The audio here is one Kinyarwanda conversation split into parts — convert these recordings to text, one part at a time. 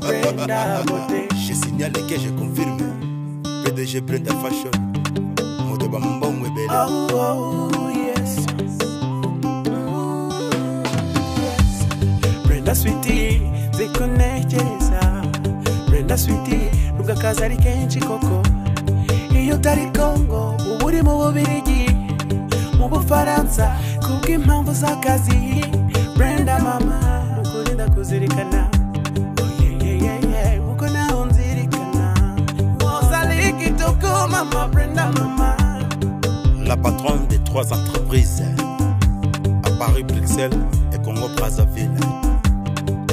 Brenda Beauté. Je signale que je confirme. PDG Brenda Fashion. Moto bambongo ebele. Oh, oh, yes. Mm, yes. Brenda Sweetie, zikunekeza. Ah. Brenda Sweetie, nubwo akazi ari kenshi koko. Iyo utari Kongo, uba uri mu Bubirigi, mu Bufaransa, kubw'impamvu z'akazi. Trois entreprises. À Paris, Bruxelles et Congo Brazzaville.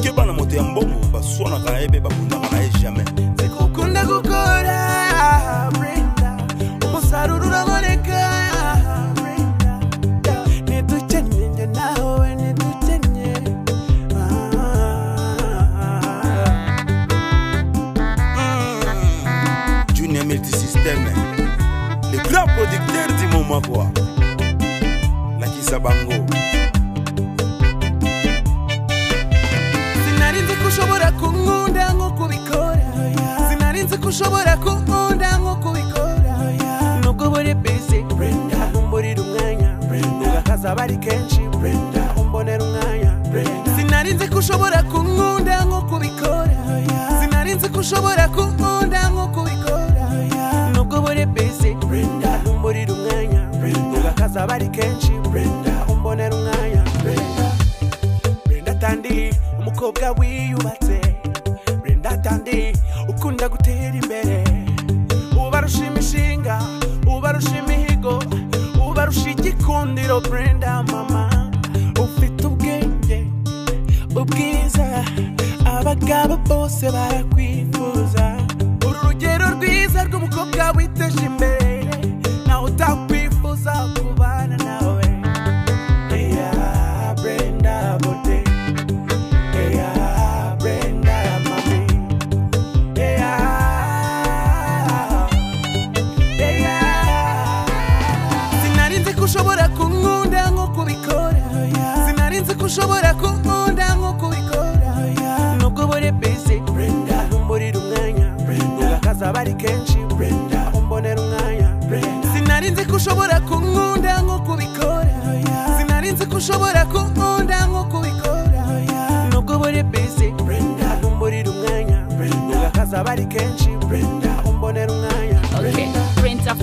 keba na moto ya mbongo baswanaka na ye mpe babundaka na ye jamais. Njye nawe ntidukenye junior multisystème. Le grand producteur du moment quoi lakisa bango. Sinari nzi ko ushobora kunkunda nko kubikora. Sinari nzi ko ushobora kunkunda nko kubikora. Nubwo buri Brenda. umburira umwanya. Brenda. Akazaba ari kenshi. Brenda. Umbonera umwanya. Brenda. Sinari nzi ko ushobora kunkunda nko kubikora. Akazaba ari kenshi. Brenda. Umbonera umwanya. Brenda. Brenda Tandi umukobwa wiyubatse. Brenda Tandi ukunda gutera imbere. Ubarusha imishinga ubarusha imihigo ubarusha igikundiro Brenda mama. Ufite ubwenge ubwiza. Abagabo bose barakwifuza. Uru rugero rwiza rw'umukobwa witeje imbere. kushobora kunkunda nk'uko ubikora nubwo buri bizi umburira umwanya ukazaba ari kenshi. Umbonera umwanya sinari nzi ko ushobora kunkunda nk'uko ubikora sinari nzi ko ushobora kunkunda nk'uko ubikora nubwo buri bizi umburira umwanya ukazaba ari kenshi.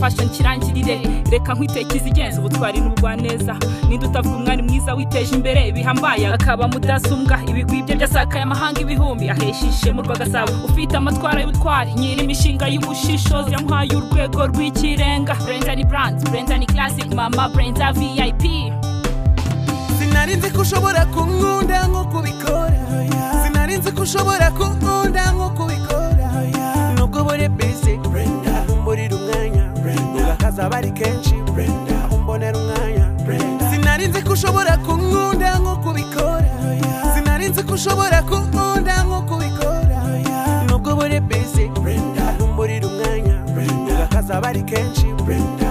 Fashion kirangirire reka nkwitekeza igenza ubutwari n'ubugwaneza ninde utavuga umwari mwiza witeje imbere? Bihambaye. Akaba mudasumbwa ibigwi bye byasakaye amahanga ibihumbi. Ahesha ishema urwagasabo ufite amatwara y'ubutwari. Nyiri imishinga y'ubushishozi yamuhaye urwego rw'ikirenga. Brenda ni brand Brenda ni classic mama Brenda VIP sinari nzi ko ushobora kunkunda nko kubikora sinari nzi ko ushobora kunkunda nko kubikora. kuza bari kenshi. Brenda. Umbonera umwanya. Brenda. Sinarinzi ko ushobora kunkunda nk'uko ubikora sinarinzi ko ushobora kunkunda nk'uko ubikora nubwo buri bese brenda. Umwanya. Ugakaza bari kenshi. Brenda.